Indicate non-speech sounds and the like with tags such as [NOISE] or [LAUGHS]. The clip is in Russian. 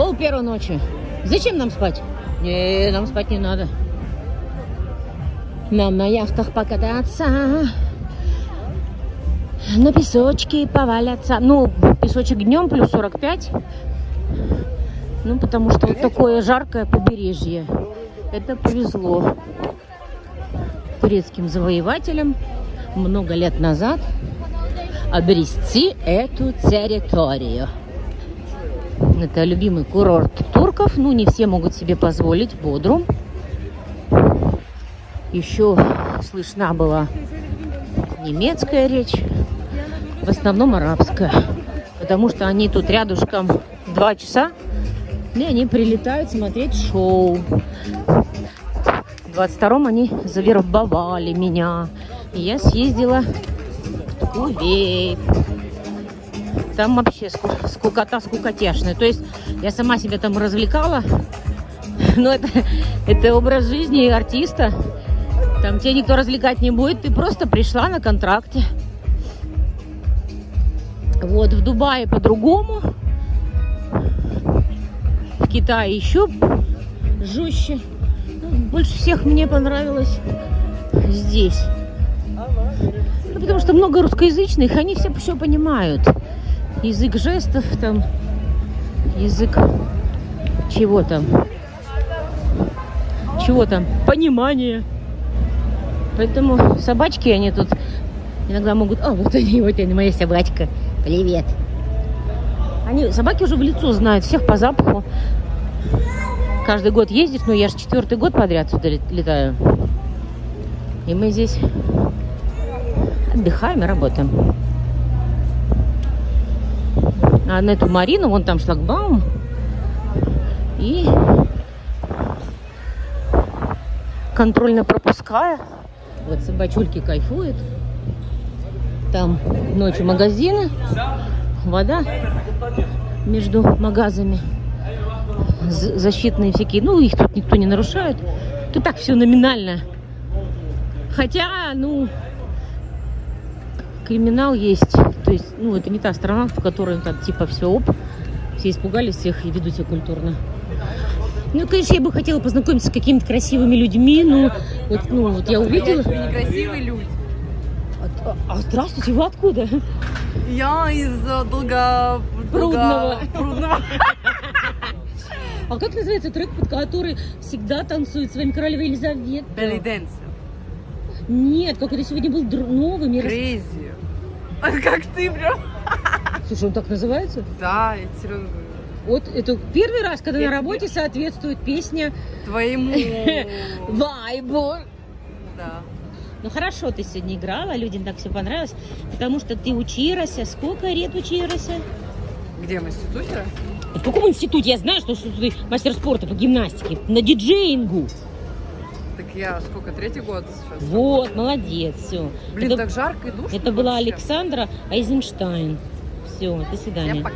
Пол первой ночи. Зачем нам спать? Не, нам спать не надо. Нам на яхтах покататься. На песочке поваляться. Ну, песочек днем плюс 45. Ну, потому что вот такое жаркое побережье. Это повезло турецким завоевателям много лет назад обрести эту территорию. Это любимый курорт турков. Ну, не все могут себе позволить Бодрум. Еще слышна была немецкая речь, в основном арабская. Потому что они тут рядышком два часа, и они прилетают смотреть шоу. В 22-м они завербовали меня. И я съездила в Кувейт. Там вообще ску- скукота скукотешная. То есть я сама себя там развлекала. Но это, это образ жизни артиста. Там тебя никто развлекать не будет. Ты просто пришла на контракте. Вот в Дубае по-другому. В Китае еще жестче. Ну, больше всех мне понравилось здесь. Ну, потому что много русскоязычных, они все все понимают. Язык жестов там, язык чего там, чего там, понимание. Поэтому собачки они тут иногда могут... О, вот они, вот они, моя собачка. Привет. Они, собаки уже в лицо знают всех по запаху. Каждый год ездишь, ну я же четвертый год подряд сюда лет- летаю. И мы здесь отдыхаем и работаем. А на эту Марину, вон там шлагбаум. И контрольно-пропуская. Вот собачульки кайфуют. Там ночью магазины, вода между магазами, защитные всякие. Ну, их тут никто не нарушает. Тут так все номинально. Хотя, ну, криминал есть. То есть, ну, это не та страна, в которой там типа все оп, все испугались всех и ведут себя культурно. Ну, конечно, я бы хотела познакомиться с какими-то красивыми людьми, ну, вот, ну, вот я увидела. Некрасивые люди. А, а, здравствуйте, вы откуда? Я из э, долго... Прудного. Прудного. А как называется трек, под который всегда танцует с вами королева Елизавета? Belly dance. Нет, какой-то сегодня был новый. Crazy. Как ты прям? Слушай, он так называется? Да, я говорю. Вот это первый раз, когда на Я- работе соответствует песня Твоему... [LAUGHS] Вайбу. Да. Ну хорошо, ты сегодня играла, людям так все понравилось, потому что ты училась. Сколько лет училась? Где в институте? В каком институте? Я знаю, что ты мастер спорта по гимнастике. На диджеингу. Я сколько, третий год сейчас? Вот, молодец, все. Блин, это, так жарко и душно это была вообще. Александра Айзенштайн. Все, до Я свидания. пока.